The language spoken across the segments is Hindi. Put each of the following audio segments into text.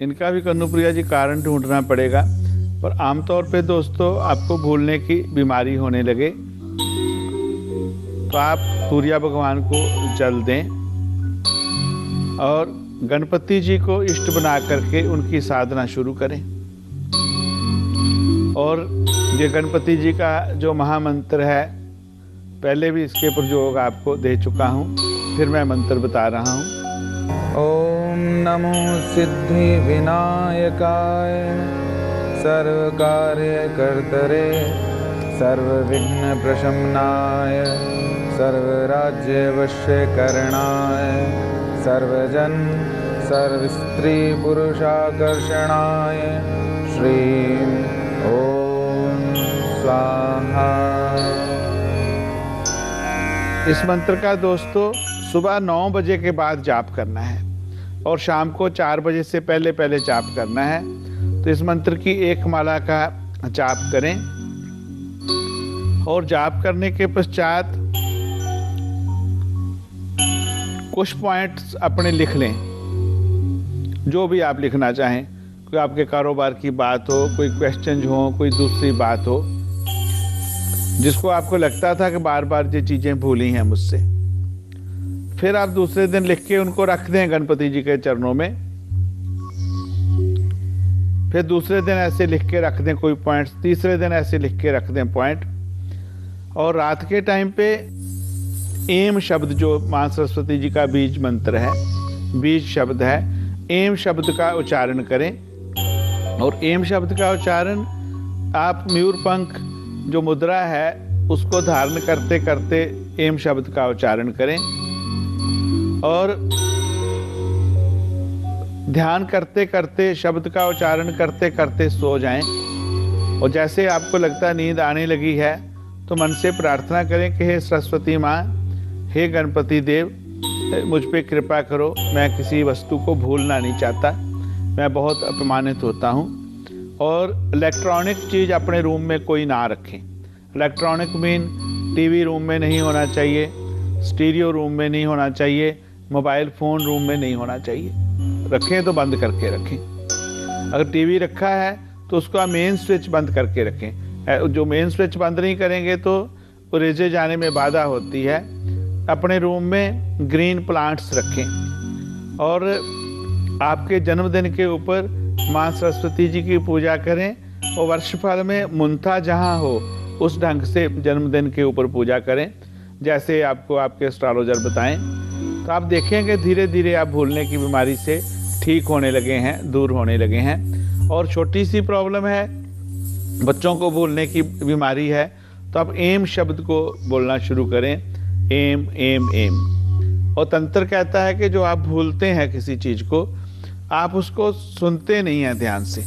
इनका भी कन्नुप्रिया जी कारण ढूंढना पड़ेगा। पर आमतौर पे दोस्तों, आपको भूलने की बीमारी होने लगे। तो आप सूर्या भगवान को जल दें और गणपति जी को इष्ट बना करके उनकी साधना शुरू करें। और ये गणपति जी का जो महामंत्र है, पहले भी इसके प्रयोग आपको दे चुका हूँ। फिर मैं मंत्र बता रहा हूँ। ॐ नमो सिद्धि विनायकाय सर्व कार्य कर्तरे सर्व भिन्न सिद्धिविनायकाय सर्वकार्यकर्तरे सर्वविघ्नप्रशमनाय सर्वराज्यवश्यकरणाय सर्वजन, सर्वस्त्रीपुरुषाकर्षणाय। श्रीं ॐ स्वाहा। इस मंत्र का दोस्तों, सुबह नौ बजे के बाद जाप करना है। और शाम को चार बजे से पहले पहले जाप करना है। तो इस मंत्र की एक माला का जाप करें। और जाप करने के पश्चात कुछ पॉइंट्स अपने लिख लें। जो भी आप लिखना चाहें। कोई आपके कारोबार की बात हो, कोई क्वेश्चन हो, कोई दूसरी बात हो। जिसको आपको लगता था कि बार बार ये चीज़ें भूली हैं मुझसे। फिर आप दूसरे दिन लिख के उनको रख दें गणपति जी के चरणों में। फिर दूसरे दिन ऐसे लिख के रख दें कोई पॉइंट तीसरे दिन ऐसे लिख के रख दें पॉइंट और रात के टाइम पे एम शब्द जो माँ सरस्वती जी का बीज मंत्र है, बीज शब्द है, एम शब्द का उच्चारण करें। और एम शब्द का उच्चारण आप मयूर पंख जो मुद्रा है, उसको धारण करते करते एम शब्द का उच्चारण करें। और ध्यान करते करते, शब्द का उच्चारण करते करते सो जाएँ। और जैसे आपको लगता नींद आने लगी है तो मन से प्रार्थना करें कि हे सरस्वती माँ, हे गणपति देव, मुझ पर कृपा करो, मैं किसी वस्तु को भूलना नहीं चाहता, मैं बहुत अपमानित होता हूँ। और इलेक्ट्रॉनिक चीज़ अपने रूम में कोई ना रखें। इलेक्ट्रॉनिक मीन टीवी रूम में नहीं होना चाहिए, स्टीरियो रूम में नहीं होना चाहिए मोबाइल फ़ोन रूम में नहीं होना चाहिए। रखें तो बंद करके रखें। अगर टीवी रखा है तो उसका मेन स्विच बंद करके रखें। जो मेन स्विच बंद नहीं करेंगे तो रेजे जाने में बाधा होती है। अपने रूम में ग्रीन प्लांट्स रखें। और आपके जन्मदिन के ऊपर माँ सरस्वती जी की पूजा करें। और वर्षफल में मुंथा जहाँ हो, उस ढंग से जन्मदिन के ऊपर पूजा करें। जैसे आपको आपके एस्ट्रोलॉजर बताएँ। तो आप देखेंगे धीरे धीरे आप भूलने की बीमारी से ठीक होने लगे हैं, दूर होने लगे हैं। और छोटी सी प्रॉब्लम है, बच्चों को भूलने की बीमारी है तो आप एम शब्द को बोलना शुरू करें। एम एम एम। और तंत्र कहता है कि जो आप भूलते हैं किसी चीज़ को, आप उसको सुनते नहीं हैं ध्यान से।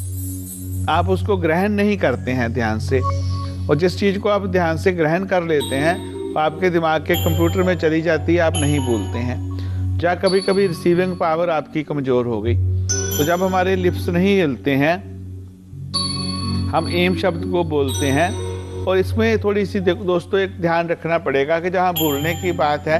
आप उसको ग्रहण नहीं करते हैं ध्यान से। और जिस चीज़ को आप ध्यान से ग्रहण कर लेते हैं आपके दिमाग के कंप्यूटर में चली जाती है, आप नहीं भूलते हैं। या कभी कभी रिसीविंग पावर आपकी कमज़ोर हो गई। तो जब हमारे लिप्स नहीं हिलते हैं, हम एम शब्द को बोलते हैं, और इसमें थोड़ी सी दोस्तों, एक ध्यान रखना पड़ेगा कि जहाँ भूलने की बात है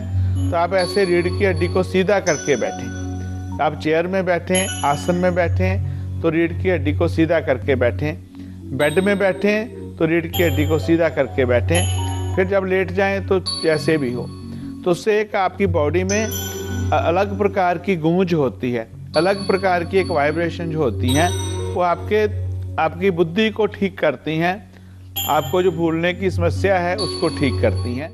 तो आप ऐसे रीढ़ की हड्डी को सीधा करके बैठें। आप चेयर में बैठें, आसन में बैठें तो रीढ़ की हड्डी को सीधा करके बैठें। बेड में बैठें तो रीढ़ की हड्डी को सीधा करके बैठें। फिर जब लेट जाएँ तो जैसे भी हो। तो उससे एक आपकी बॉडी में अलग प्रकार की गूंज होती है, अलग प्रकार की एक वाइब्रेशन जो होती हैं, वो आपके, आपकी बुद्धि को ठीक करती हैं, आपको जो भूलने की समस्या है उसको ठीक करती हैं।